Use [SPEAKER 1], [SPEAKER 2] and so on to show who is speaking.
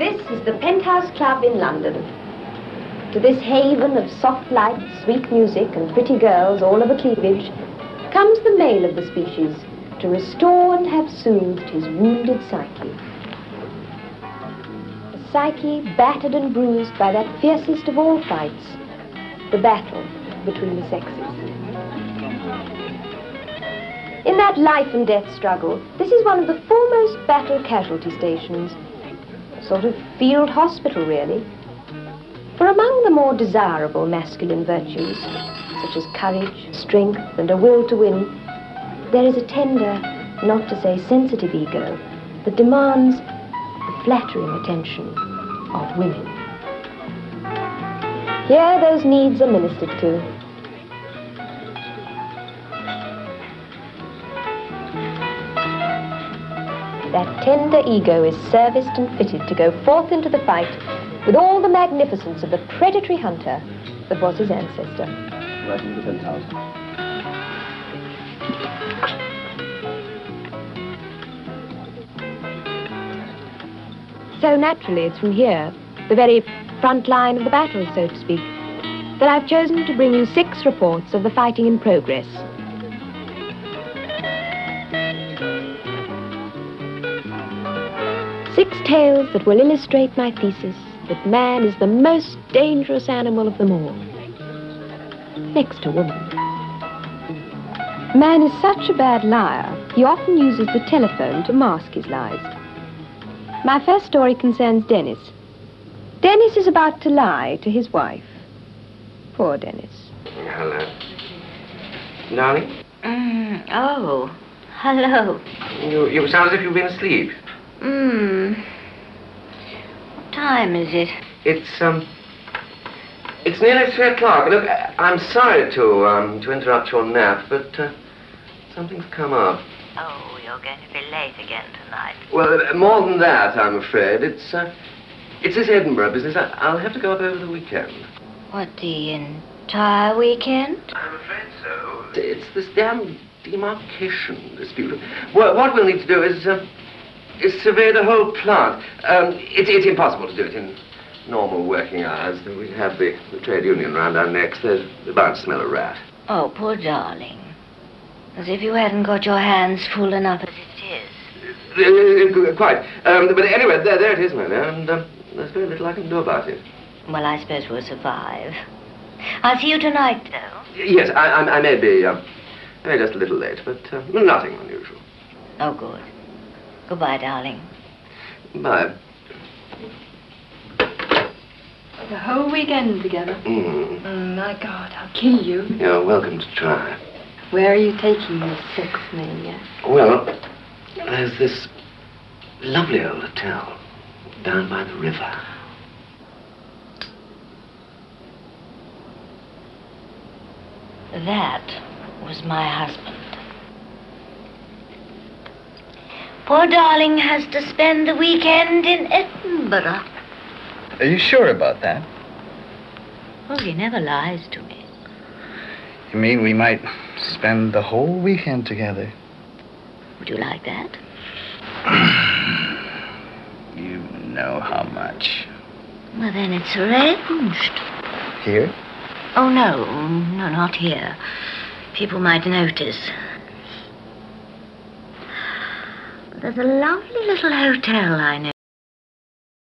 [SPEAKER 1] This is the Penthouse Club in London. To this haven of soft lights, sweet music, and pretty girls, all of a cleavage, comes the male of the species to restore and have soothed his wounded psyche. A psyche battered and bruised by that fiercest of all fights, the battle between the sexes. In that life and death struggle, this is one of the foremost battle casualty stations. A sort of field hospital, really. For among the more desirable masculine virtues, such as courage, strength, and a will to win, there is a tender, not to say sensitive ego that demands the flattering attention of women. Here those needs are ministered to. That tender ego is serviced and fitted to go forth into the fight with all the magnificence of the predatory hunter that was his ancestor.
[SPEAKER 2] Welcome to the penthouse.
[SPEAKER 1] So naturally, it's from here, the very front line of the battle, so to speak, that I've chosen to bring you six reports of the fighting in progress. Six tales that will illustrate my thesis that man is the most dangerous animal of them all. Next to woman. Man is such a bad liar, he often uses the telephone to mask his lies. My first story concerns Dennis. Dennis is about to lie to his wife. Poor Dennis.
[SPEAKER 3] Hello. Darling,
[SPEAKER 4] Mm, oh, hello.
[SPEAKER 3] you, you sound as if you've been asleep.
[SPEAKER 4] Mm. What time is it?
[SPEAKER 3] It's, um, it's nearly three o'clock. Look, I- I'm sorry to, um, to interrupt your nap, but, uh, something's come up.
[SPEAKER 4] Oh, you're going to be late again tonight.
[SPEAKER 3] Well, uh, more than that, I'm afraid. It's, uh, it's this Edinburgh business. I, I'll have to go up over the weekend.
[SPEAKER 4] What, the entire weekend?
[SPEAKER 3] I'm afraid so. It's this damn demarcation dispute. Well, what we'll need to do is, um, is survey the whole plant. Um, it, it's impossible to do it in normal working hours. We have the, the trade union round our necks. There's the bound to smell a rat.
[SPEAKER 4] Oh, poor darling. As if you hadn't got your hands full enough as it is.
[SPEAKER 3] Uh, quite. Um, but anyway, there, there it is, my dear, and um, there's very little I can do about it.
[SPEAKER 4] Well, I suppose we'll survive. I'll see you tonight, though.
[SPEAKER 3] Yes, I, I, I may be, um, I may just a little late, but uh, nothing unusual.
[SPEAKER 4] Oh, good. Goodbye, darling.
[SPEAKER 3] Bye.
[SPEAKER 5] The whole weekend together.
[SPEAKER 3] Mm.
[SPEAKER 5] Oh, my God, I'll kill you.
[SPEAKER 3] You're welcome to try.
[SPEAKER 5] Where are you taking me, sex mania?
[SPEAKER 3] Well, there's this lovely old hotel down by the river.
[SPEAKER 4] That was my husband. Poor darling has to spend the weekend in Edinburgh.
[SPEAKER 2] Are you sure about that?
[SPEAKER 4] Well, he never lies to me.
[SPEAKER 2] You mean we might spend the whole weekend together?
[SPEAKER 4] Would you like that?
[SPEAKER 2] You know how much.
[SPEAKER 4] Well, then it's arranged.
[SPEAKER 2] Here?
[SPEAKER 4] Oh, no, no, not here. People might notice. There's a lovely little hotel I know.